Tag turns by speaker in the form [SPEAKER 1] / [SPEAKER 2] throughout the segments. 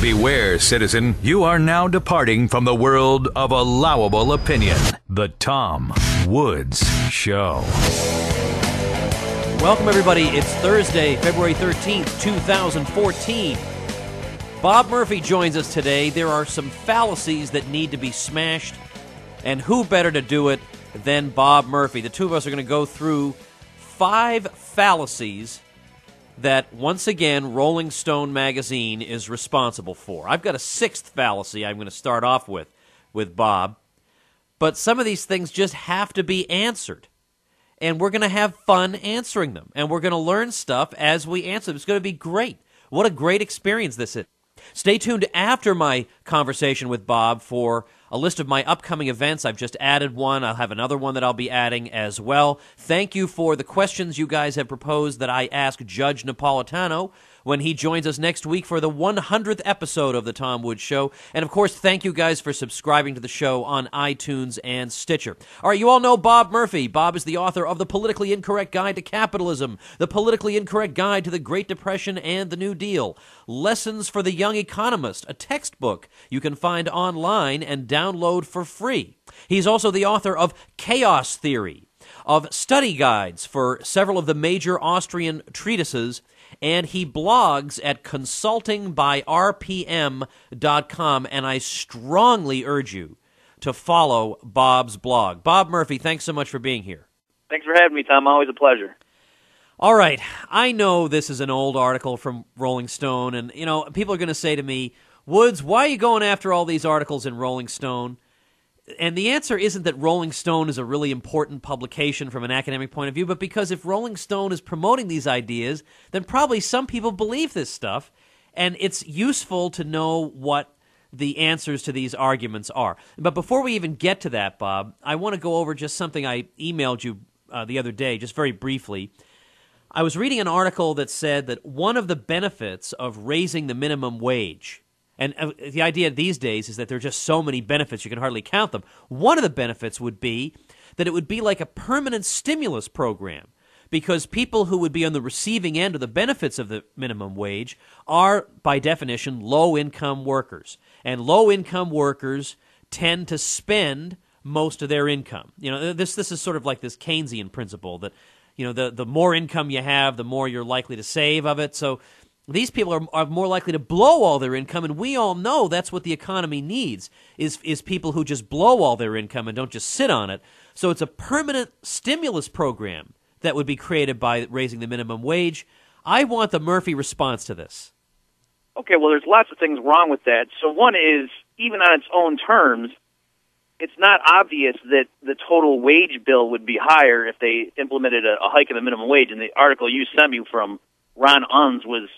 [SPEAKER 1] Beware, citizen, you are now departing from the world of allowable opinion. The Tom Woods Show.
[SPEAKER 2] Welcome, everybody. It's Thursday, February 13th, 2014. Bob Murphy joins us today. There are some fallacies that need to be smashed, and who better to do it than Bob Murphy? The two of us are going to go through five fallacies that, once again, Rolling Stone magazine is responsible for. I've got a sixth fallacy I'm going to start off with, with Bob. But some of these things just have to be answered. And we're going to have fun answering them. And we're going to learn stuff as we answer them. It's going to be great. What a great experience this is. Stay tuned after my conversation with Bob for a list of my upcoming events. I've just added one. I'll have another one that I'll be adding as well. Thank you for the questions you guys have proposed that I ask Judge Napolitano when he joins us next week for the 100th episode of The Tom Woods Show. And of course, thank you guys for subscribing to the show on iTunes and Stitcher. All right, you all know Bob Murphy. Bob is the author of The Politically Incorrect Guide to Capitalism, The Politically Incorrect Guide to the Great Depression and the New Deal, Lessons for the Young Economist, a textbook you can find online and download for free. He's also the author of Chaos Theory, of study guides for several of the major Austrian treatises and he blogs at consultingbyrpm.com and I strongly urge you to follow Bob's blog. Bob Murphy, thanks so much for being here.
[SPEAKER 3] Thanks for having me, Tom. Always a pleasure.
[SPEAKER 2] All right. I know this is an old article from Rolling Stone and you know, people are going to say to me, "Woods, why are you going after all these articles in Rolling Stone?" And the answer isn't that Rolling Stone is a really important publication from an academic point of view, but because if Rolling Stone is promoting these ideas, then probably some people believe this stuff, and it's useful to know what the answers to these arguments are. But before we even get to that, Bob, I want to go over just something I emailed you uh, the other day, just very briefly. I was reading an article that said that one of the benefits of raising the minimum wage and uh, the idea these days is that there are just so many benefits you can hardly count them. One of the benefits would be that it would be like a permanent stimulus program because people who would be on the receiving end of the benefits of the minimum wage are, by definition, low income workers. And low income workers tend to spend most of their income. You know, this, this is sort of like this Keynesian principle that, you know, the, the more income you have, the more you're likely to save of it. So these people are, are more likely to blow all their income and we all know that's what the economy needs is is people who just blow all their income and don't just sit on it. So it's a permanent stimulus program that would be created by raising the minimum wage. I want the murphy response to this.
[SPEAKER 3] Okay well there's lots of things wrong with that. So one is even on its own terms it's not obvious that the total wage bill would be higher if they implemented a, a hike in the minimum wage. And the article you sent me from ron unz was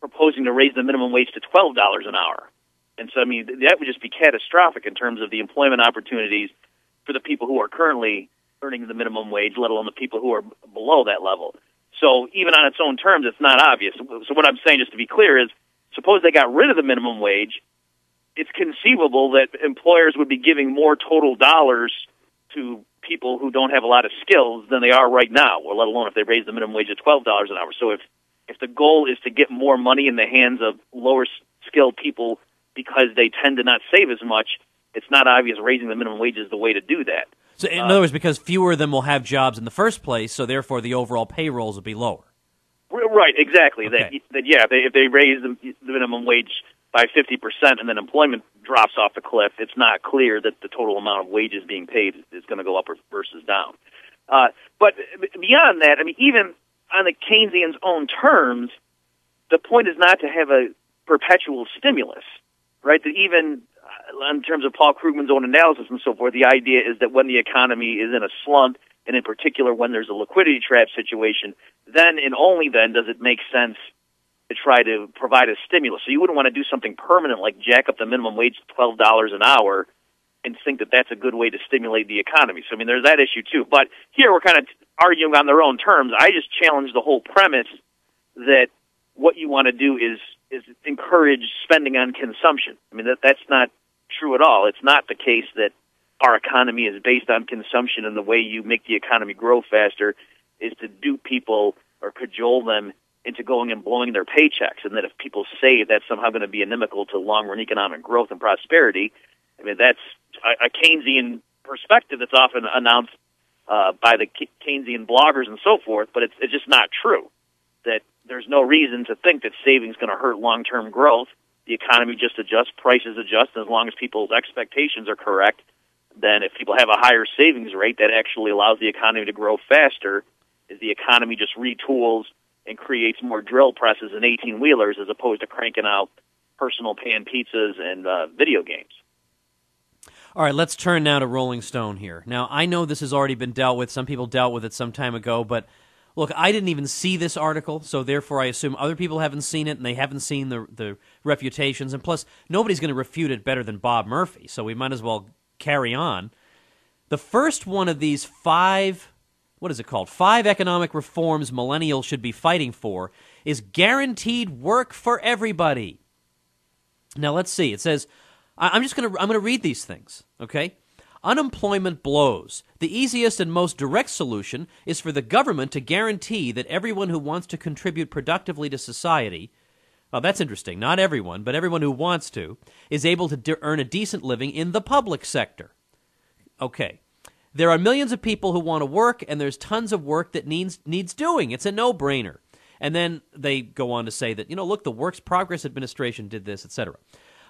[SPEAKER 3] proposing to raise the minimum wage to twelve dollars an hour. And so, I mean, that would just be catastrophic in terms of the employment opportunities for the people who are currently earning the minimum wage, let alone the people who are below that level. So, even on its own terms, it's not obvious. So, what I'm saying, just to be clear, is suppose they got rid of the minimum wage, it's conceivable that employers would be giving more total dollars to people who don't have a lot of skills than they are right now, or let alone if they raise the minimum wage to twelve dollars an hour. So if if the goal is to get more money in the hands of lower skilled people because they tend to not save as much, it's not obvious raising the minimum wage is the way to do that.
[SPEAKER 2] So, in uh, other words, because fewer of them will have jobs in the first place, so therefore the overall payrolls will be lower.
[SPEAKER 3] Right, exactly. Okay. That, that yeah, if they, if they raise the, the minimum wage by fifty percent and then employment drops off the cliff, it's not clear that the total amount of wages being paid is going to go up versus down. Uh, but beyond that, I mean, even on the Keynesian's own terms, the point is not to have a perpetual stimulus, right? That even uh, in terms of Paul Krugman's own analysis and so forth, the idea is that when the economy is in a slump, and in particular when there's a liquidity trap situation, then and only then does it make sense to try to provide a stimulus. So you wouldn't want to do something permanent like jack up the minimum wage to twelve dollars an hour and think that that's a good way to stimulate the economy. So I mean, there's that issue too. But here we're kind of arguing on their own terms. I just challenge the whole premise that what you want to do is is encourage spending on consumption. I mean that that's not true at all. It's not the case that our economy is based on consumption and the way you make the economy grow faster is to dupe people or cajole them into going and blowing their paychecks, and that if people say that's somehow going to be inimical to long-run economic growth and prosperity, I mean that's a, Keynesian perspective that's often announced uh, by the Keynesian bloggers and so forth, but it's, it's just not true. That there's no reason to think that savings is going to hurt long-term growth. The economy just adjusts, prices adjust, and as long as people's expectations are correct, then if people have a higher savings rate, that actually allows the economy to grow faster. As the economy just retools and creates more drill presses and 18 wheelers as opposed to cranking out personal pan pizzas and uh, video games.
[SPEAKER 2] All right, let's turn now to Rolling Stone here. Now, I know this has already been dealt with. Some people dealt with it some time ago, but look, I didn't even see this article, so therefore I assume other people haven't seen it and they haven't seen the the refutations. And plus, nobody's going to refute it better than Bob Murphy, so we might as well carry on. The first one of these five, what is it called? Five economic reforms millennials should be fighting for is guaranteed work for everybody. Now let's see. It says I'm just going to I'm going to read these things, okay? Unemployment blows. The easiest and most direct solution is for the government to guarantee that everyone who wants to contribute productively to society well, that's interesting. Not everyone, but everyone who wants to, is able to de- earn a decent living in the public sector. Okay. There are millions of people who want to work, and there's tons of work that needs, needs doing. It's a no brainer. And then they go on to say that, you know, look, the Works Progress Administration did this, etc.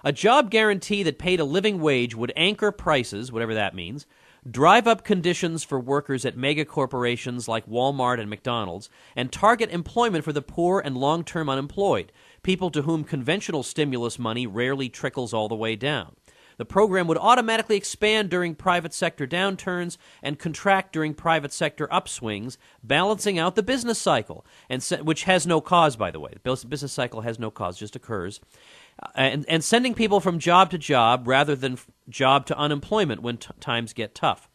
[SPEAKER 2] A job guarantee that paid a living wage would anchor prices, whatever that means, drive up conditions for workers at mega corporations like Walmart and McDonald's, and target employment for the poor and long term unemployed, people to whom conventional stimulus money rarely trickles all the way down. The program would automatically expand during private sector downturns and contract during private sector upswings, balancing out the business cycle, and se- which has no cause, by the way. The business cycle has no cause, just occurs Uh, and, and sending people from job to job rather than job to unemployment when t- times get tough.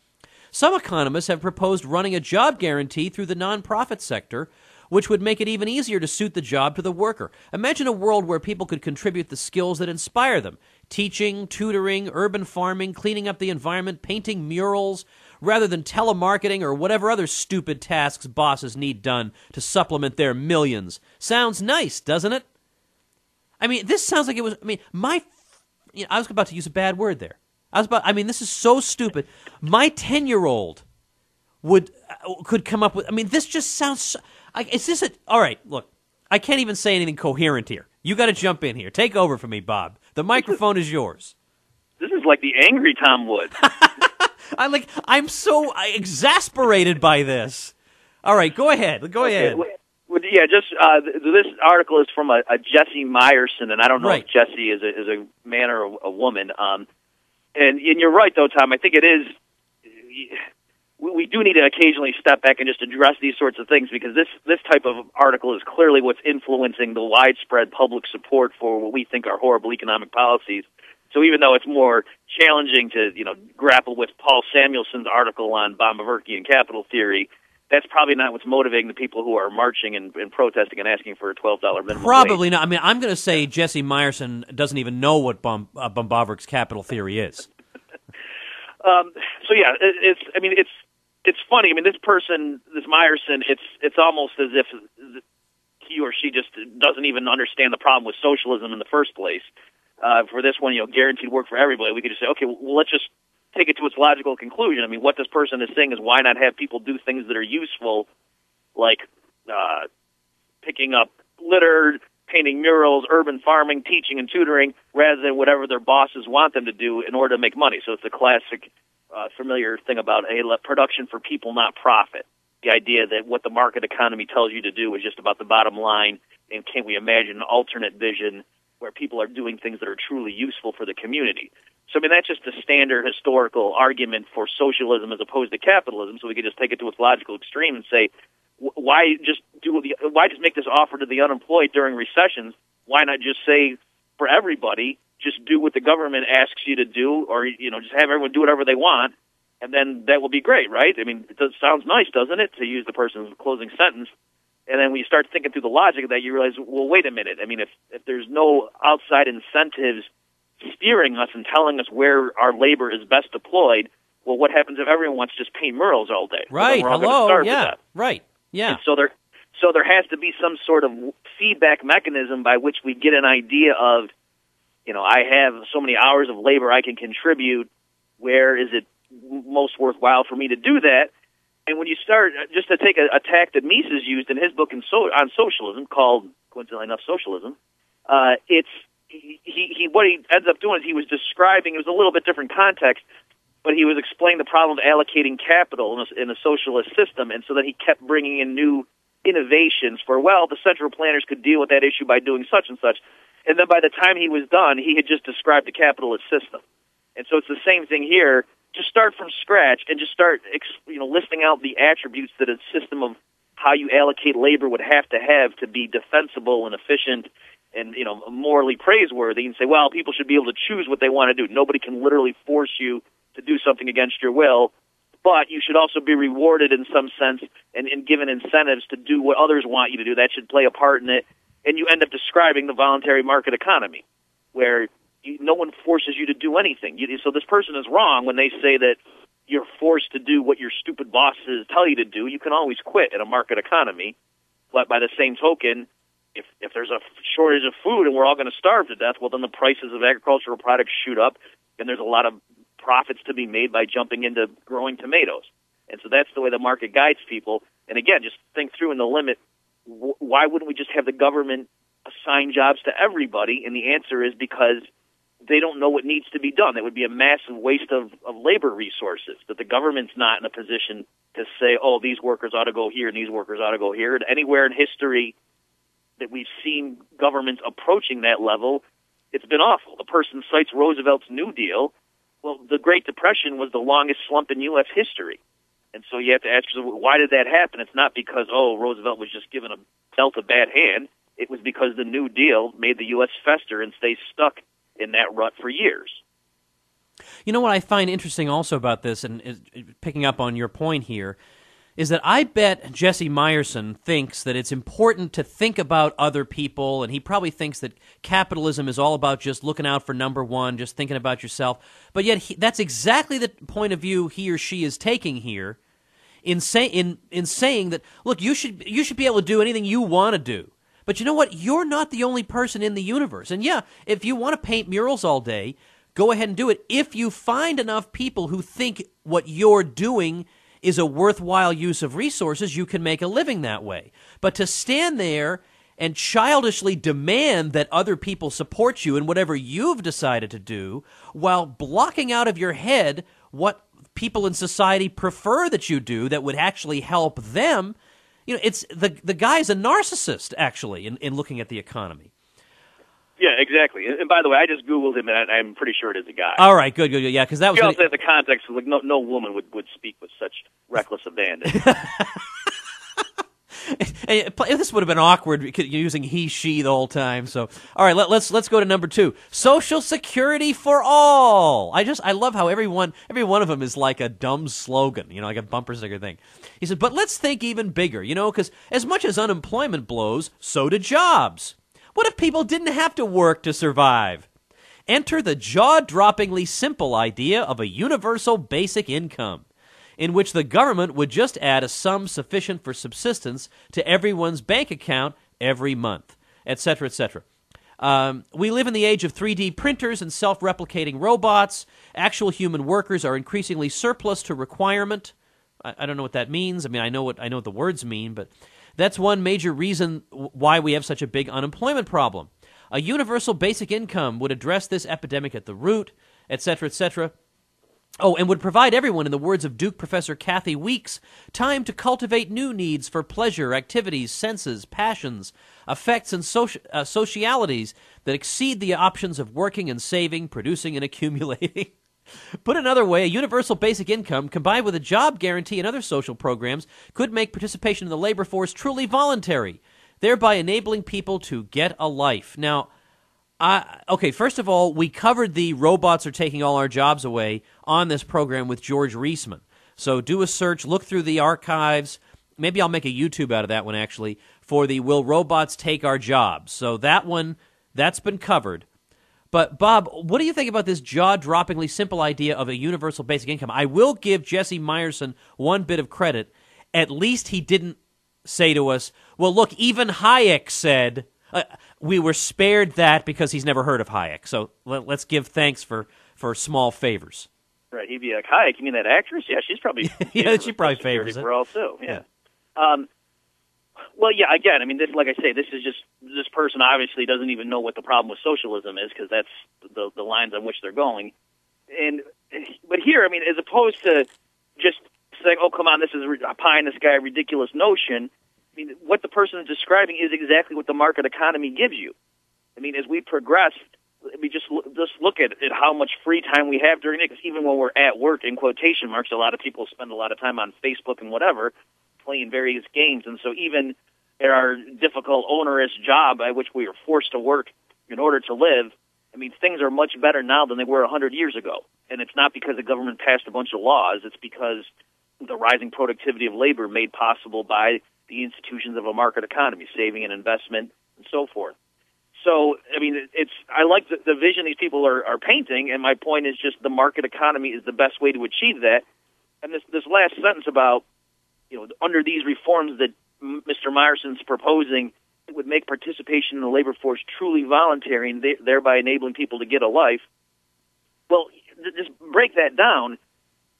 [SPEAKER 2] Some economists have proposed running a job guarantee through the nonprofit sector, which would make it even easier to suit the job to the worker. Imagine a world where people could contribute the skills that inspire them teaching, tutoring, urban farming, cleaning up the environment, painting murals, rather than telemarketing or whatever other stupid tasks bosses need done to supplement their millions. Sounds nice, doesn't it? I mean, this sounds like it was. I mean, my. You know, I was about to use a bad word there. I was about. I mean, this is so stupid. My ten-year-old would uh, could come up with. I mean, this just sounds. Like, is this a? All right, look. I can't even say anything coherent here. You got to jump in here. Take over for me, Bob. The microphone is yours.
[SPEAKER 3] This is like the angry Tom Woods.
[SPEAKER 2] I like. I'm so exasperated by this. All right, go ahead. Go
[SPEAKER 3] okay,
[SPEAKER 2] ahead.
[SPEAKER 3] Well, yeah, just uh, this article is from a, a Jesse Myerson, and I don't know
[SPEAKER 2] right.
[SPEAKER 3] if Jesse is a, is a man or a, a woman. Um, and, and you're right, though, Tom. I think it is. We, we do need to occasionally step back and just address these sorts of things because this this type of article is clearly what's influencing the widespread public support for what we think are horrible economic policies. So even though it's more challenging to you know grapple with Paul Samuelson's article on Bob and capital theory, that's probably not what's motivating the people who are marching and, and protesting and asking for a twelve dollar minimum.
[SPEAKER 2] Probably
[SPEAKER 3] wage.
[SPEAKER 2] not. I mean, I'm going to say Jesse Myerson doesn't even know what Bum, uh, capital theory is.
[SPEAKER 3] um, so yeah, it, it's. I mean, it's it's funny. I mean, this person, this Myerson, it's it's almost as if he or she just doesn't even understand the problem with socialism in the first place. Uh, for this one, you know, guaranteed work for everybody, we could just say, okay, well, let's just take it to its logical conclusion. I mean, what this person is saying is why not have people do things that are useful, like uh, picking up litter, painting murals, urban farming, teaching and tutoring, rather than whatever their bosses want them to do in order to make money. So it's a classic, uh, familiar thing about a hey, production for people, not profit. The idea that what the market economy tells you to do is just about the bottom line, and can't we imagine an alternate vision where people are doing things that are truly useful for the community? So I mean that's just a standard historical argument for socialism as opposed to capitalism. So we could just take it to its logical extreme and say, why just do the why just make this offer to the unemployed during recessions? Why not just say for everybody, just do what the government asks you to do, or you know, just have everyone do whatever they want, and then that will be great, right? I mean, it does, sounds nice, doesn't it, to use the person's closing sentence? And then when you start thinking through the logic of that, you realize, well, wait a minute. I mean, if if there's no outside incentives steering us and telling us where our labor is best deployed, well, what happens if everyone wants to just paint murals all day?
[SPEAKER 2] Right.
[SPEAKER 3] Well,
[SPEAKER 2] Hello. Yeah. Right. Yeah.
[SPEAKER 3] And so they're so there has to be some sort of feedback mechanism by which we get an idea of, you know, I have so many hours of labor I can contribute. Where is it most worthwhile for me to do that? And when you start, just to take a, a tack that Mises used in his book in so, on socialism, called coincidentally enough socialism, uh, it's he, he, what he ends up doing is he was describing it was a little bit different context, but he was explaining the problem of allocating capital in a, in a socialist system, and so then he kept bringing in new innovations for well the central planners could deal with that issue by doing such and such, and then by the time he was done, he had just described the capitalist system, and so it's the same thing here. Just start from scratch and just start you know listing out the attributes that a system of how you allocate labor would have to have to be defensible and efficient and you know morally praiseworthy and say well people should be able to choose what they want to do. Nobody can literally force you to do something against your will but you should also be rewarded in some sense and, and given incentives to do what others want you to do. That should play a part in it. And you end up describing the voluntary market economy where you, no one forces you to do anything. You, so this person is wrong when they say that you're forced to do what your stupid bosses tell you to do. You can always quit in a market economy but by the same token if if there's a shortage of food and we're all going to starve to death, well, then the prices of agricultural products shoot up, and there's a lot of profits to be made by jumping into growing tomatoes. And so that's the way the market guides people. And again, just think through in the limit. Why wouldn't we just have the government assign jobs to everybody? And the answer is because they don't know what needs to be done. That would be a massive waste of, of labor resources. That the government's not in a position to say, oh, these workers ought to go here and these workers ought to go here. And anywhere in history that we've seen governments approaching that level, it's been awful. The person cites Roosevelt's New Deal. Well, the Great Depression was the longest slump in U.S. history. And so you have to ask yourself, why did that happen? It's not because, oh, Roosevelt was just given a dealt a bad hand. It was because the New Deal made the U.S. fester and stay stuck in that rut for years.
[SPEAKER 2] You know what I find interesting also about this, and picking up on your point here, is that I bet Jesse Myerson thinks that it's important to think about other people, and he probably thinks that capitalism is all about just looking out for number one, just thinking about yourself. But yet, he, that's exactly the point of view he or she is taking here, in say, in in saying that look, you should you should be able to do anything you want to do. But you know what? You're not the only person in the universe. And yeah, if you want to paint murals all day, go ahead and do it. If you find enough people who think what you're doing is a worthwhile use of resources, you can make a living that way. But to stand there and childishly demand that other people support you in whatever you've decided to do while blocking out of your head what people in society prefer that you do that would actually help them you know it's the the guy's a narcissist actually in, in looking at the economy
[SPEAKER 3] yeah, exactly. And by the way, I just googled him, and I'm pretty sure it is a guy.
[SPEAKER 2] All right, good, good, good. Yeah, because that was.
[SPEAKER 3] You also have the context. Like, no, no woman would would speak with such reckless abandon.
[SPEAKER 2] this would have been awkward using he she the whole time. So, all right, let, let's let's go to number two: Social Security for all. I just I love how everyone every one of them is like a dumb slogan, you know, like a bumper sticker thing. He said, but let's think even bigger, you know, because as much as unemployment blows, so do jobs. What if people didn't have to work to survive? Enter the jaw droppingly simple idea of a universal basic income, in which the government would just add a sum sufficient for subsistence to everyone's bank account every month, etc., etc. Um, we live in the age of 3D printers and self replicating robots. Actual human workers are increasingly surplus to requirement. I, I, don't know what that means. I mean, I know what I know what the words mean, but that's one major reason why we have such a big unemployment problem. A universal basic income would address this epidemic at the root, etc., etc. Oh, and would provide everyone, in the words of Duke Professor Kathi Weeks, time to cultivate new needs for pleasure, activities, senses, passions, affects, and soci- uh, socialities that exceed the options of working and saving, producing and accumulating. Put another way, a universal basic income combined with a job guarantee and other social programs could make participation in the labor force truly voluntary, thereby enabling people to get a life. Now, I, okay, first of all, we covered the robots are taking all our jobs away on this program with George Reisman. So do a search, look through the archives. Maybe I'll make a YouTube out of that one actually for the Will Robots Take Our Jobs? So that one, that's been covered. But Bob, what do you think about this jaw-droppingly simple idea of a universal basic income? I will give Jesse Myerson one bit of credit. At least he didn't say to us, well, look, even Hayek said uh, we were spared that because he's never heard of Hayek. So let, us give thanks for, for small favors.
[SPEAKER 3] Right. He'd be like, Hayek, you mean that actress? Yeah, she's probably.
[SPEAKER 2] yeah, she probably favors
[SPEAKER 3] it. We're all too. Yeah. yeah. Um, well, yeah. Again, I mean, this, like I say, this is just this person obviously doesn't even know what the problem with socialism is because that's the the lines on which they're going. And but here, I mean, as opposed to just saying, "Oh, come on, this is a pie in the sky, ridiculous notion." I mean, what the person is describing is exactly what the market economy gives you. I mean, as we progress, we just just look at, at how much free time we have during it. Because even when we're at work, in quotation marks, a lot of people spend a lot of time on Facebook and whatever, playing various games. And so, even at our difficult, onerous job by which we are forced to work in order to live, I mean, things are much better now than they were a hundred years ago. And it's not because the government passed a bunch of laws. It's because the rising productivity of labor made possible by the institutions of a market economy, saving and investment, and so forth. So, I mean, it's I like the, the vision these people are, are painting, and my point is just the market economy is the best way to achieve that. And this this last sentence about you know under these reforms that Mr. Myerson's proposing, it would make participation in the labor force truly voluntary, and thereby enabling people to get a life. Well, just break that down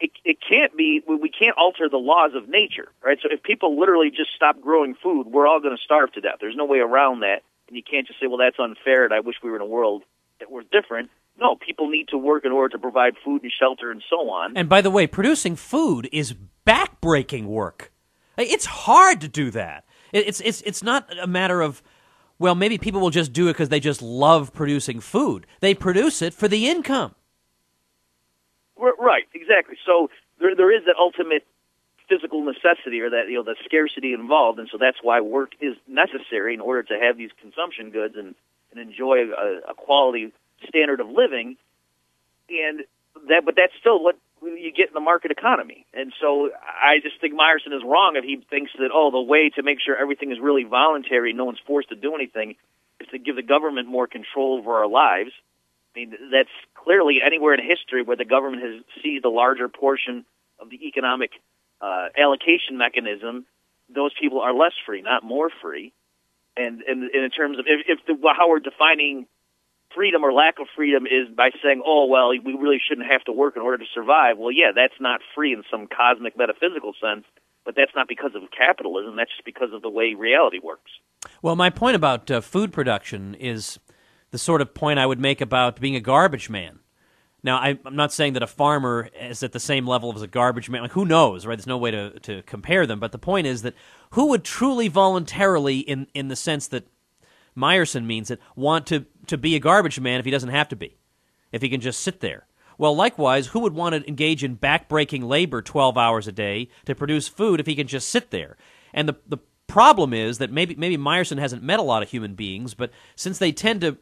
[SPEAKER 3] it, it can't be we can't alter the laws of nature right so if people literally just stop growing food we're all going to starve to death there's no way around that and you can't just say well that's unfair and i wish we were in a world that was different no people need to work in order to provide food and shelter and so on.
[SPEAKER 2] And by the way producing food is backbreaking work. It's hard to do that. It's it's it's not a matter of well maybe people will just do it because they just love producing food. They produce it for the income.
[SPEAKER 3] Right, exactly. So there there is that ultimate physical necessity or that you know the scarcity involved, and so that's why work is necessary in order to have these consumption goods and and enjoy a, a quality standard of living. And that, but that's still what you get in the market economy. And so I just think Myerson is wrong if he thinks that oh the way to make sure everything is really voluntary, no one's forced to do anything, is to give the government more control over our lives I mean, that's clearly anywhere in history where the government has seized a larger portion of the economic uh, allocation mechanism, those people are less free, not more free. And, and, and in terms of if, if the, how we're defining freedom or lack of freedom is by saying, oh, well, we really shouldn't have to work in order to survive. Well, yeah, that's not free in some cosmic metaphysical sense, but that's not because of capitalism. That's just because of the way reality works.
[SPEAKER 2] Well, my point about uh, food production is the sort of point I would make about being a garbage man. Now, I, am not saying that a farmer is at the same level as a garbage man. Like, who knows, right? There's no way to, to compare them. But the point is that who would truly voluntarily, in, in the sense that Myerson means it, want to, to be a garbage man if he doesn't have to be, if he can just sit there? Well, likewise, who would want to engage in backbreaking labor 12 hours a day to produce food if he can just sit there? And the, the problem is that maybe, maybe Myerson hasn't met a lot of human beings, but since they tend to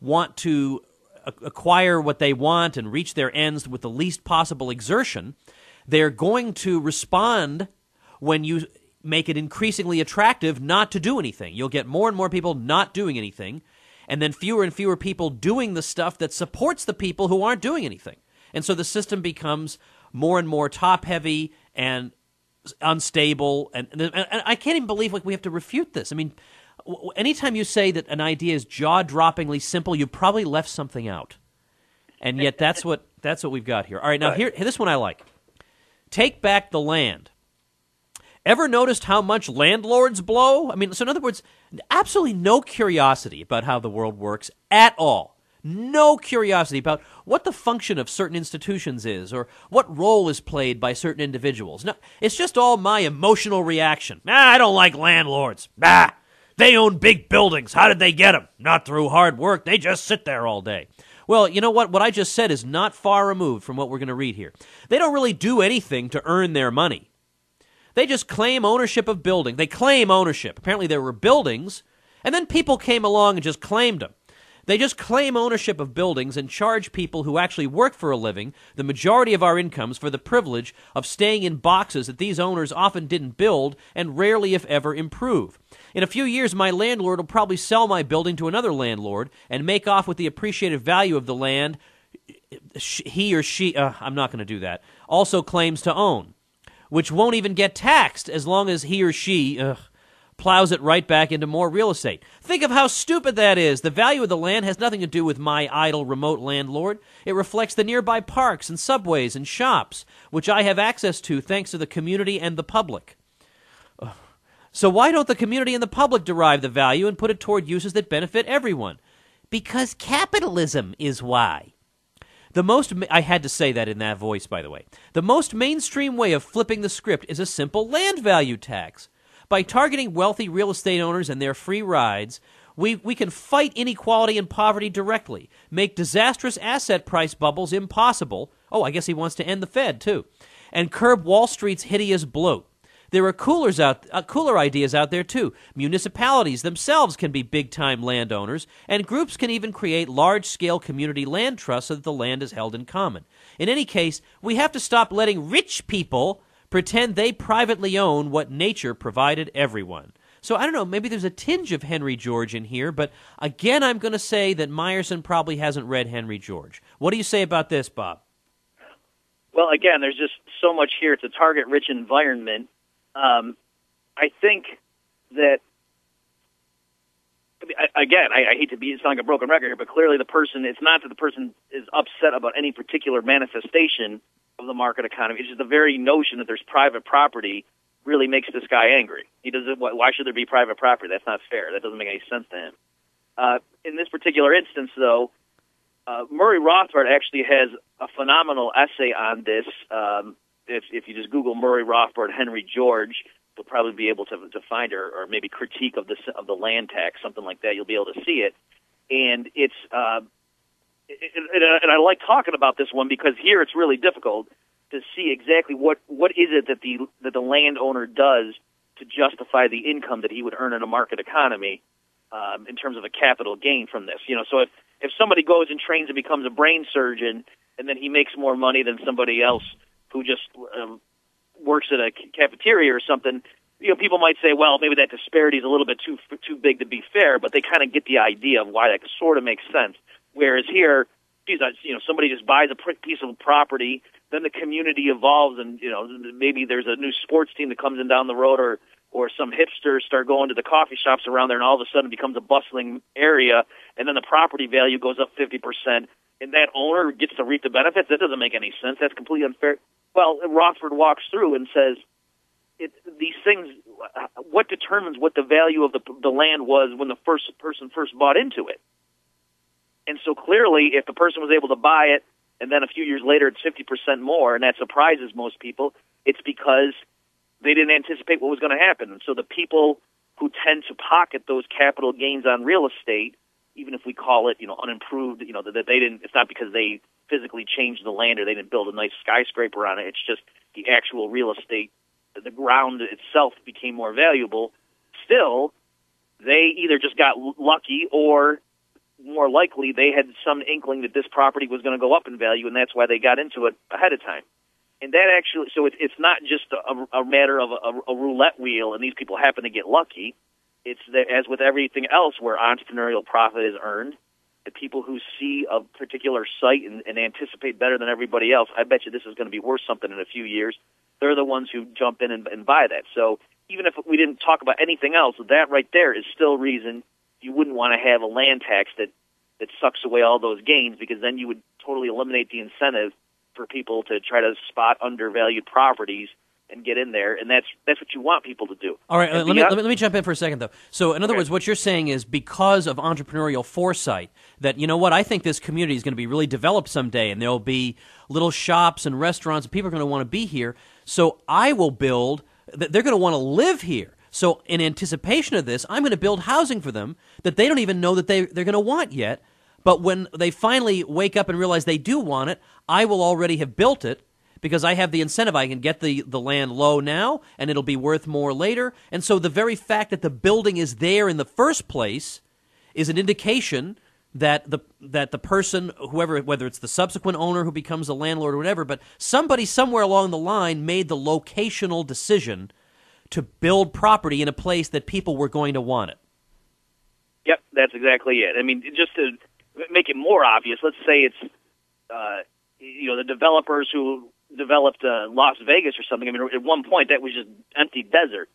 [SPEAKER 2] want to acquire what they want and reach their ends with the least possible exertion, they're going to respond when you make it increasingly attractive not to do anything. You'll get more and more people not doing anything, and then fewer and fewer people doing the stuff that supports the people who aren't doing anything. And so the system becomes more and more top heavy and unstable and, and, I can't even believe like we have to refute this. I mean, anytime you say that an idea is jaw-droppingly simple, you probably left something out. And yet that's what that's what we've got here. All right, now here this one I like. Take back the land. Ever noticed how much landlords blow? I mean, so in other words, absolutely no curiosity about how the world works at all. No curiosity about what the function of certain institutions is or what role is played by certain individuals. No, it's just all my emotional reaction. Ah, I don't like landlords. Ah, they own big buildings. How did they get them? Not through hard work. They just sit there all day. Well, you know what? What I just said is not far removed from what we're going to read here. They don't really do anything to earn their money. They just claim ownership of building. They claim ownership. Apparently there were buildings, and then people came along and just claimed them. They just claim ownership of buildings and charge people who actually work for a living the majority of our incomes for the privilege of staying in boxes that these owners often didn't build and rarely, if ever, improve. In a few years, my landlord will probably sell my building to another landlord and make off with the appreciated value of the land he or she, uh, I'm not going to do that, also claims to own, which won't even get taxed as long as he or she, uh, plows it right back into more real estate. Think of how stupid that is. The value of the land has nothing to do with my idle remote landlord. It reflects the nearby parks and subways and shops, which I have access to thanks to the community and the public. So why don't the community and the public derive the value and put it toward uses that benefit everyone? Because capitalism is why. The most I had to say that in that voice by the way. The most mainstream way of flipping the script is a simple land value tax. By targeting wealthy real estate owners and their free rides, we, we can fight inequality and poverty directly, make disastrous asset price bubbles impossible. Oh, I guess he wants to end the Fed, too. And curb Wall Street's hideous bloat. There are coolers out, uh, cooler ideas out there too. Municipalities themselves can be big time landowners, and groups can even create large scale community land trusts so that the land is held in common. In any case, we have to stop letting rich people pretend they privately own what nature provided everyone. So I don't know, maybe there's a tinge of Henry George in here, but again, I'm going to say that Myerson probably hasn't read Henry George. What do you say about this, Bob?
[SPEAKER 3] Well, again, there's just so much here. It's a target rich environment um, I think that again, I, I hate to be sound like a broken record here, but clearly the person, it's not that the person is upset about any particular manifestation of the market economy. It's just the very notion that there's private property really makes this guy angry. He doesn't, why should there be private property? That's not fair. That doesn't make any sense to him. Uh, in this particular instance, though, uh, Murray Rothbard actually has a phenomenal essay on this um, if if you just Google Murray Rothbard Henry George, you'll probably be able to to find or, or maybe critique of the of the land tax, something like that. You'll be able to see it, and it's uh, and, and I like talking about this one because here it's really difficult to see exactly what what is it that the that the landowner does to justify the income that he would earn in a market economy um, in terms of a capital gain from this. You know, so if if somebody goes and trains and becomes a brain surgeon and then he makes more money than somebody else who just um, works at a cafeteria or something, you know, people might say, well, maybe that disparity is a little bit too too big to be fair, but they kind of get the idea of why that sort of makes sense. Whereas here, geez, you know, somebody just buys a piece of property, then the community evolves, and you know, maybe there's a new sports team that comes in down the road, or or some hipsters start going to the coffee shops around there, and all of a sudden it becomes a bustling area, and then the property value goes up fifty percent, and that owner gets to reap the benefits. That doesn't make any sense. That's completely unfair. Well, Rothbard walks through and says, it, these things, what determines what the value of the, the land was when the first person first bought into it? And so clearly, if the person was able to buy it, and then a few years later it's 50% more, and that surprises most people, it's because they didn't anticipate what was going to happen. And so the people who tend to pocket those capital gains on real estate, even if we call it, you know, unimproved, you know, that they didn't, it's not because they physically changed the land or they didn't build a nice skyscraper on it. It's just the actual real estate, the ground itself became more valuable. Still, they either just got lucky or more likely they had some inkling that this property was going to go up in value and that's why they got into it ahead of time. And that actually, so it, it's not just a, matter of a roulette wheel and these people happen to get lucky. It's that, as with everything else where entrepreneurial profit is earned, the people who see a particular site and, and anticipate better than everybody else, I bet you this is going to be worth something in a few years. They're the ones who jump in and, and buy that. So even if we didn't talk about anything else, that right there is still reason you wouldn't want to have a land tax that that sucks away all those gains because then you would totally eliminate the incentive for people to try to spot undervalued properties and get in there, and that's that's what you want people to do.
[SPEAKER 2] All right, let me, let me, let me jump in for a second though. So, in other okay. words, what you're saying is because of entrepreneurial foresight, that you know what I think this community is going to be really developed someday, and there'll be little shops and restaurants, and people are going to want to be here. So, I will build. They're going to want to live here. So, in anticipation of this, I'm going to build housing for them that they don't even know that they they're going to want yet. But when they finally wake up and realize they do want it, I will already have built it because I have the incentive. I can get the, the land low now and it'll be worth more later. And so the very fact that the building is there in the first place is an indication that the that the person whoever whether it's the subsequent owner who becomes the landlord or whatever but somebody somewhere along the line made the locational decision to build property in a place that people were going to want it
[SPEAKER 3] yep that's exactly it i mean just to make it more obvious let's say it's uh, you know the developers who developed uh, Las Vegas or something. I mean, at one point that was just empty desert.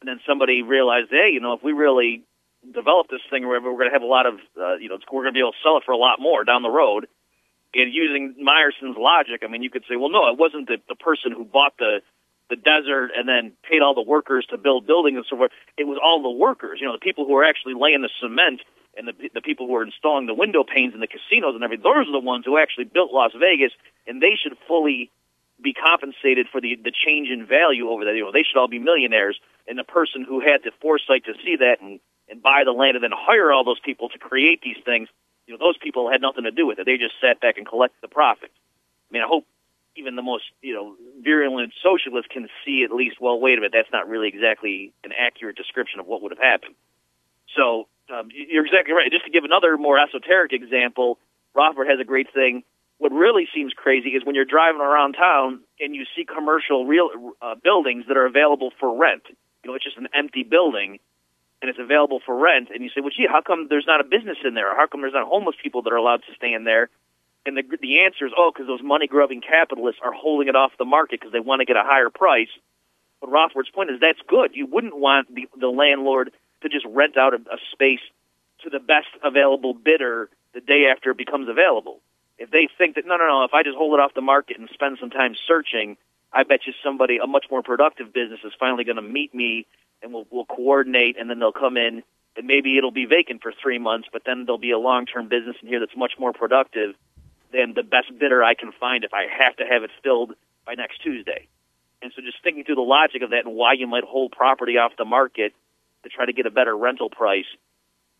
[SPEAKER 3] and then somebody realized, hey, you know, if we really develop this thing, where we're going to have a lot of, uh, you know, we're going to be able to sell it for a lot more down the road. And using Myerson's logic, I mean, you could say, well, no, it wasn't the, the person who bought the the desert and then paid all the workers to build buildings and so forth. It was all the workers, you know, the people who were actually laying the cement and the the people who were installing the window panes in the casinos and everything. Those are the ones who actually built Las Vegas, and they should fully be compensated for the the change in value over that. You know, they should all be millionaires. And the person who had the foresight to see that and and buy the land and then hire all those people to create these things, you know, those people had nothing to do with it. They just sat back and collected the profits. I mean, I hope even the most you know virulent socialist can see at least. Well, wait a minute, that's not really exactly an accurate description of what would have happened. So um, you're exactly right. Just to give another more esoteric example, Rothbard has a great thing. What really seems crazy is when you're driving around town and you see commercial real uh, buildings that are available for rent. You know, it's just an empty building and it's available for rent. And you say, well, gee, how come there's not a business in there? Or how come there's not homeless people that are allowed to stay in there? And the the answer is, oh, because those money grubbing capitalists are holding it off the market because they want to get a higher price. But Rothbard's point is that's good. You wouldn't want the, the landlord to just rent out a, a space to the best available bidder the day after it becomes available. If they think that no, no, no, if I just hold it off the market and spend some time searching, I bet you somebody, a much more productive business, is finally going to meet me and we'll, we'll coordinate, and then they'll come in, and maybe it'll be vacant for three months, but then there'll be a long-term business in here that's much more productive than the best bidder I can find if I have to have it filled by next Tuesday. And so just thinking through the logic of that and why you might hold property off the market to try to get a better rental price,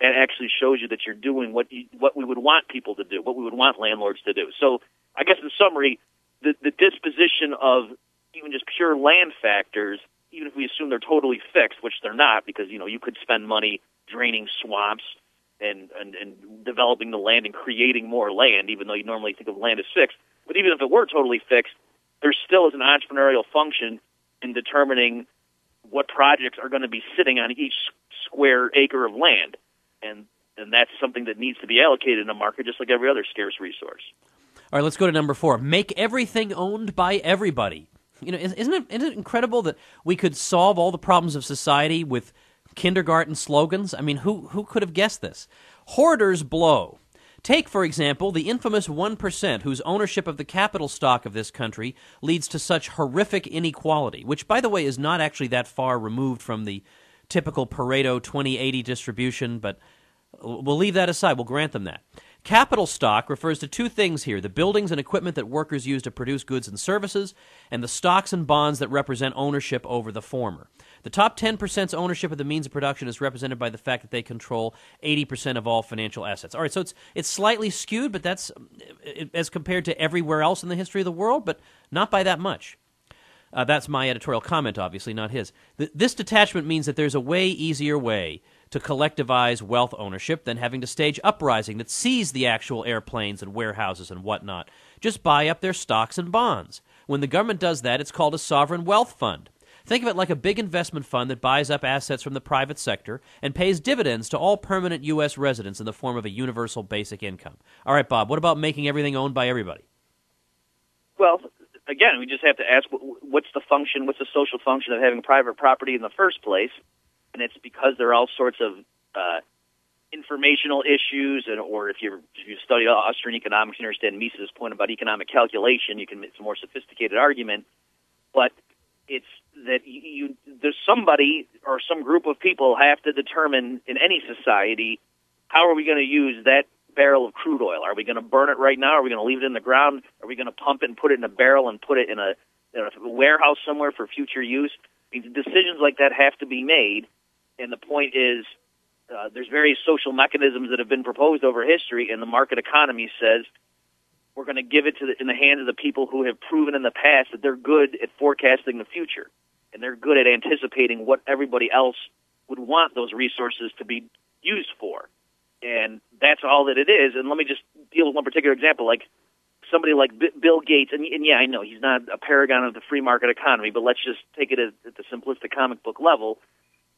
[SPEAKER 3] that actually shows you that you're doing what you, what we would want people to do, what we would want landlords to do. So I guess in summary, the, the disposition of even just pure land factors, even if we assume they're totally fixed, which they're not, because you know you could spend money draining swamps and, and, and developing the land and creating more land, even though you normally think of land as fixed. But even if it were totally fixed, there still is an entrepreneurial function in determining what projects are going to be sitting on each square acre of land, and and that's something that needs to be allocated in a market just like every other scarce resource.
[SPEAKER 2] All right, let's go to number four. Make everything owned by everybody. You know, isn't it, isn't it incredible that we could solve all the problems of society with kindergarten slogans? I mean, who who could have guessed this? Hoarders blow. Take, for example, the infamous 1% whose ownership of the capital stock of this country leads to such horrific inequality, which, by the way, is not actually that far removed from the typical Pareto 2080 distribution, but we'll leave that aside. We'll grant them that. Capital stock refers to two things here the buildings and equipment that workers use to produce goods and services, and the stocks and bonds that represent ownership over the former. The top 10%'s ownership of the means of production is represented by the fact that they control 80% of all financial assets. All right, so it's, it's slightly skewed, but that's as compared to everywhere else in the history of the world, but not by that much. Uh, that's my editorial comment, obviously, not his. Th- this detachment means that there's a way easier way to collectivize wealth ownership than having to stage uprising that seize the actual airplanes and warehouses and whatnot. Just buy up their stocks and bonds. When the government does that, it's called a sovereign wealth fund. Think of it like a big investment fund that buys up assets from the private sector and pays dividends to all permanent U.S. residents in the form of a universal basic income. All right, Bob, what about making everything owned by everybody?
[SPEAKER 3] Well, again, we just have to ask what's the function, what's the social function of having private property in the first place? and it's because there are all sorts of uh, informational issues, and or if you if you study Austrian economics, you understand Mises' point about economic calculation. You can make a more sophisticated argument, but it's that you there's somebody or some group of people have to determine in any society how are we going to use that barrel of crude oil? Are we going to burn it right now? Are we going to leave it in the ground? Are we going to pump it and put it in a barrel and put it in a, in a warehouse somewhere for future use? I mean, decisions like that have to be made, and the point is, uh, there's various social mechanisms that have been proposed over history, and the market economy says we're going to give it to the, in the hands of the people who have proven in the past that they're good at forecasting the future, and they're good at anticipating what everybody else would want those resources to be used for. And that's all that it is. And let me just deal with one particular example, like somebody like B- Bill Gates. And, and yeah, I know he's not a paragon of the free market economy, but let's just take it at, at the simplistic comic book level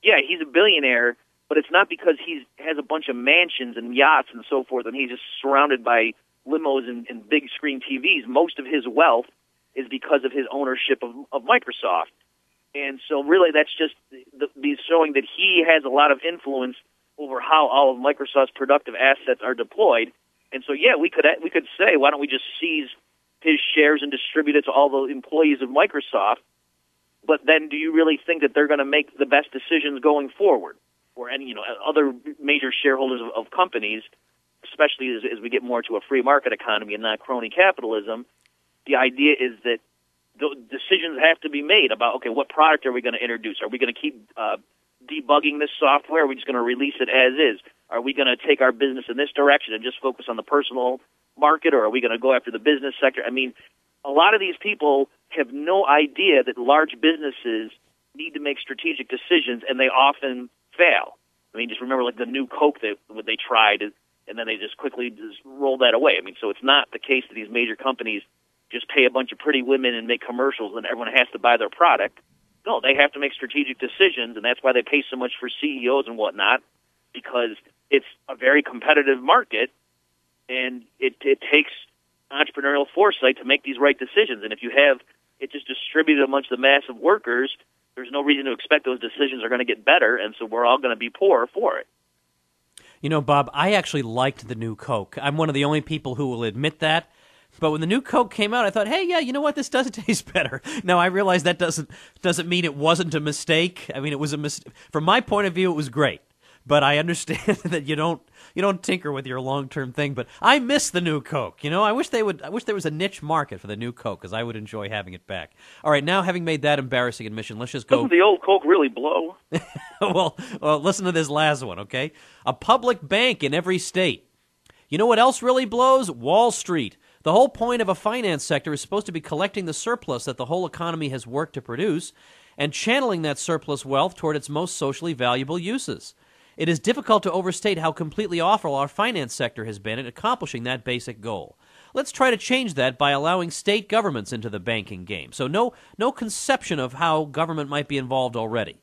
[SPEAKER 3] yeah, he's a billionaire, but it's not because he has a bunch of mansions and yachts and so forth, and he's just surrounded by limos and, and big screen TVs. Most of his wealth is because of his ownership of, of Microsoft. And so, really, that's just the, the showing that he has a lot of influence over how all of Microsoft's productive assets are deployed. And so, yeah, we could we could say, why don't we just seize his shares and distribute it to all the employees of Microsoft? But then, do you really think that they're going to make the best decisions going forward, or any you know other major shareholders of, of companies, especially as, as we get more to a free market economy and not crony capitalism? The idea is that the decisions have to be made about okay, what product are we going to introduce? Are we going to keep uh, debugging this software? Are we just going to release it as is? Are we going to take our business in this direction and just focus on the personal market, or are we going to go after the business sector? I mean, a lot of these people have no idea that large businesses need to make strategic decisions, and they often fail. I mean, just remember like the new Coke that what they tried, and then they just quickly just rolled that away. I mean, so it's not the case that these major companies just pay a bunch of pretty women and make commercials and everyone has to buy their product. No, they have to make strategic decisions, and that's why they pay so much for CEOs and whatnot, because it's a very competitive market, and it, it takes entrepreneurial foresight to make these right decisions. And if you have it just distributed amongst the mass of workers, there's no reason to expect those decisions are going to get better, and so we're all going to be poor for it.
[SPEAKER 2] You know, Bob, I actually liked the new Coke. I'm one of the only people who will admit that. But when the new Coke came out, I thought, hey, yeah, you know what? This does taste better. Now I realize that doesn't doesn't mean it wasn't a mistake. I mean, it was a mistake. From my point of view, it was great. But I understand that you don't you don't tinker with your long term thing. But I miss the new Coke. You know, I wish they would. I wish there was a niche market for the new Coke because I would enjoy having it back. All right, now having made that embarrassing admission, let's just go.
[SPEAKER 3] Doesn't the old Coke really blow?
[SPEAKER 2] well, well, listen to this last one, okay? A public bank in every state. You know what else really blows? Wall Street. The whole point of a finance sector is supposed to be collecting the surplus that the whole economy has worked to produce and channeling that surplus wealth toward its most socially valuable uses. It is difficult to overstate how completely awful our finance sector has been at accomplishing that basic goal. Let's try to change that by allowing state governments into the banking game. So no no conception of how government might be involved already.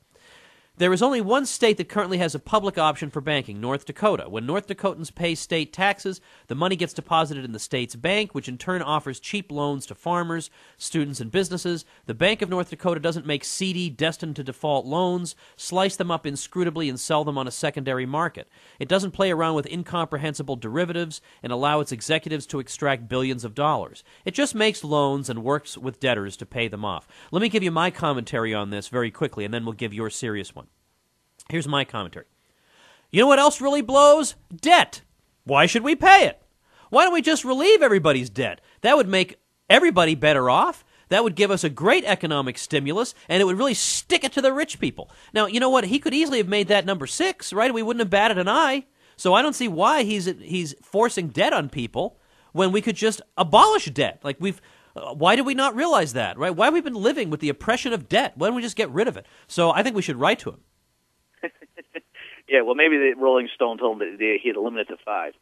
[SPEAKER 2] There is only one state that currently has a public option for banking, North Dakota. When North Dakotans pay state taxes, the money gets deposited in the state's bank, which in turn offers cheap loans to farmers, students, and businesses. The Bank of North Dakota doesn't make seedy, destined to default loans, slice them up inscrutably, and sell them on a secondary market. It doesn't play around with incomprehensible derivatives and allow its executives to extract billions of dollars. It just makes loans and works with debtors to pay them off. Let me give you my commentary on this very quickly, and then we'll give your serious one. Here's my commentary. You know what else really blows? Debt. Why should we pay it? Why don't we just relieve everybody's debt? That would make everybody better off. That would give us a great economic stimulus, and it would really stick it to the rich people. Now, you know what? He could easily have made that number six, right? We wouldn't have batted an eye. So I don't see why he's he's forcing debt on people when we could just abolish debt. Like we've, uh, why did we not realize that, right? Why have we been living with the oppression of debt? Why don't we just get rid of it? So I think we should write to him.
[SPEAKER 3] Yeah, well, maybe the Rolling Stone told him that he'd limit it to five.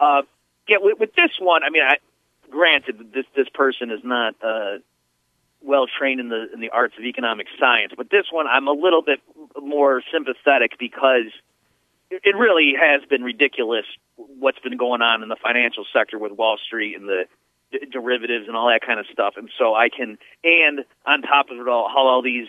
[SPEAKER 3] Uh, yeah, with, with this one, I mean, I, granted, this this person is not uh, well trained in the in the arts of economic science, but this one, I'm a little bit more sympathetic because it, it really has been ridiculous what's been going on in the financial sector with Wall Street and the d- derivatives and all that kind of stuff. And so I can, and on top of it all, how all these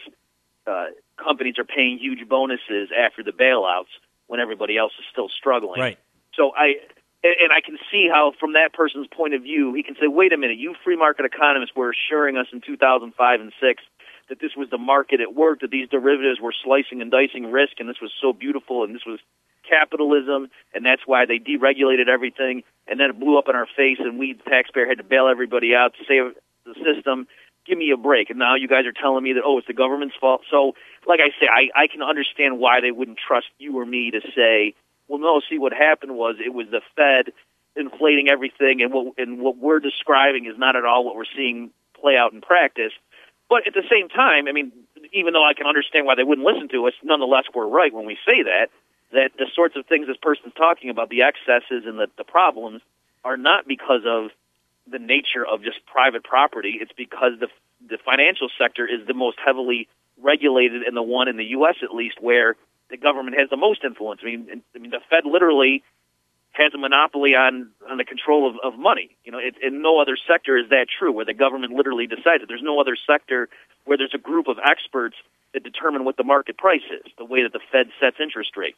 [SPEAKER 3] uh, companies are paying huge bonuses after the bailouts when everybody else is still struggling.
[SPEAKER 2] Right.
[SPEAKER 3] So I and I can see how, from that person's point of view, he can say, "Wait a minute, you free market economists were assuring us in 2005 and six that this was the market at work, that these derivatives were slicing and dicing risk, and this was so beautiful, and this was capitalism, and that's why they deregulated everything, and then it blew up in our face, and we, the taxpayer, had to bail everybody out to save the system." Give me a break. And now you guys are telling me that, oh, it's the government's fault. So like I say, I, I can understand why they wouldn't trust you or me to say, well, no, see, what happened was it was the Fed inflating everything, and what, and what we're describing is not at all what we're seeing play out in practice. But at the same time, I mean, even though I can understand why they wouldn't listen to us, nonetheless, we're right when we say that, that the sorts of things this person's talking about, the excesses and the, the problems, are not because of the nature of just private property. It's because the the financial sector is the most heavily regulated and the one in the U.S. at least where the government has the most influence. I mean, I mean, the Fed literally has a monopoly on on the control of, of money. You know, it, in no other sector is that true, where the government literally decides it. There's no other sector where there's a group of experts that determine what the market price is, the way that the Fed sets interest rate.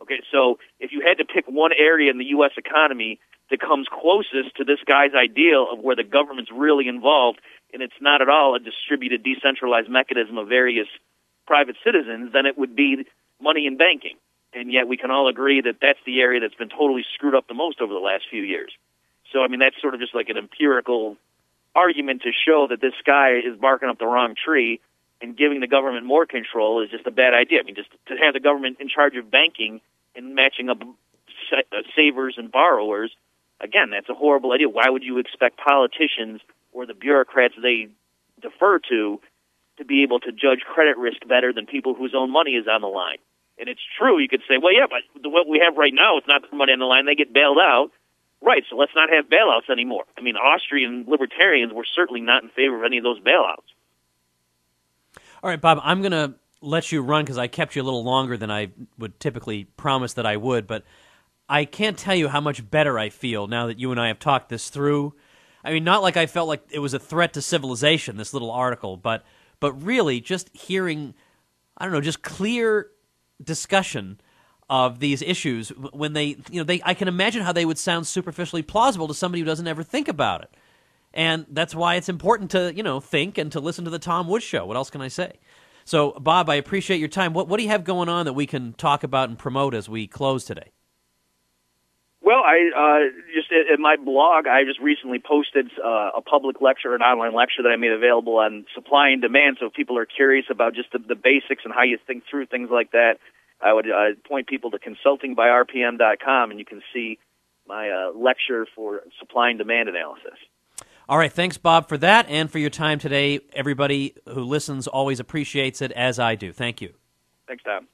[SPEAKER 3] Okay, so if you had to pick one area in the U.S. economy that comes closest to this guy's ideal of where the government's really involved, and it's not at all a distributed, decentralized mechanism of various private citizens, then it would be money and banking and yet we can all agree that that's the area that's been totally screwed up the most over the last few years. So, I mean, that's sort of just like an empirical argument to show that this guy is barking up the wrong tree and giving the government more control is just a bad idea. I mean, just to have the government in charge of banking and matching up uh, savers and borrowers, again, that's a horrible idea. Why would you expect politicians or the bureaucrats they defer to to be able to judge credit risk better than people whose own money is on the line? and it's true, you could say, well, yeah, but what we have right now, it's not the money on the line. They get bailed out. Right, so let's not have bailouts anymore. I mean, Austrian libertarians were certainly not in favor of any of those bailouts.
[SPEAKER 2] All right, Bob, I'm going to let you run because I kept you a little longer than I would typically promise that I would, but I can't tell you how much better I feel now that you and I have talked this through. I mean, not like I felt like it was a threat to civilization, this little article, but but really just hearing, I don't know, just clear discussion of these issues when they you know they I can imagine how they would sound superficially plausible to somebody who doesn't ever think about it. And that's why it's important to, you know, think and to listen to the Tom Woods show. What else can I say? So, Bob, I appreciate your time. What what do you have going on that we can talk about and promote as we close today?
[SPEAKER 3] Well, I uh, just in my blog, I just recently posted uh, a public lecture, an online lecture that I made available on supply and demand. So if people are curious about just the, the basics and how you think through things like that, I would uh, point people to consultingbyrpm.com, and you can see my uh, lecture for supply and demand analysis.
[SPEAKER 2] All right, thanks, Bob, for that and for your time today. Everybody who listens always appreciates it, as I do. Thank you.
[SPEAKER 3] Thanks, Tom.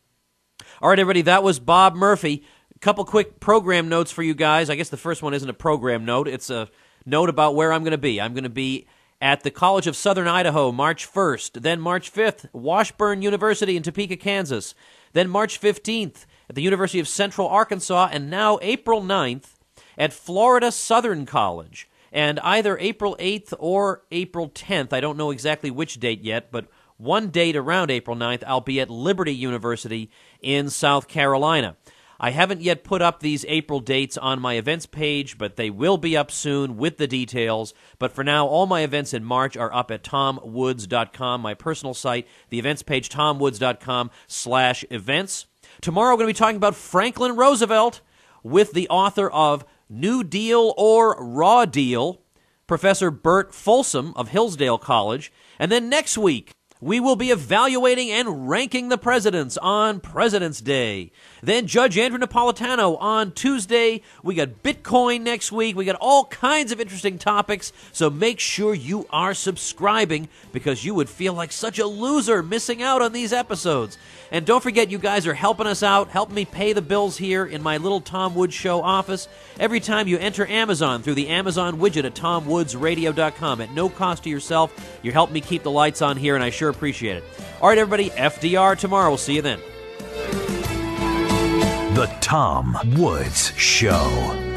[SPEAKER 2] All right, everybody, that was Bob Murphy couple quick program notes for you guys. I guess the first one isn't a program note, it's a note about where I'm going to be. I'm going to be at the College of Southern Idaho March 1st, then March 5th, Washburn University in Topeka, Kansas, then March 15th at the University of Central Arkansas, and now April 9th at Florida Southern College. And either April 8th or April 10th, I don't know exactly which date yet, but one date around April 9th, I'll be at Liberty University in South Carolina. I haven't yet put up these April dates on my events page, but they will be up soon with the details. But for now, all my events in March are up at tomwoods.com, my personal site, the events page, tomwoods.com slash events. Tomorrow, we're going to be talking about Franklin Roosevelt with the author of New Deal or Raw Deal, Professor Bert Folsom of Hillsdale College. And then next week, we will be evaluating and ranking the presidents on President's Day. Then Judge Andrew Napolitano on Tuesday. We got Bitcoin next week. We got all kinds of interesting topics. So make sure you are subscribing because you would feel like such a loser missing out on these episodes. And don't forget, you guys are helping us out, helping me pay the bills here in my little Tom Woods Show office. Every time you enter Amazon through the Amazon widget at tomwoodsradio.com at no cost to yourself, you're helping me keep the lights on here, and I sure appreciate it. All right, everybody, FDR tomorrow. We'll see you then.
[SPEAKER 1] The Tom Woods Show.